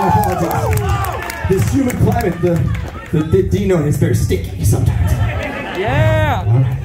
Apologize. This humid climate, the, the, the Dino is very sticky sometimes. Yeah!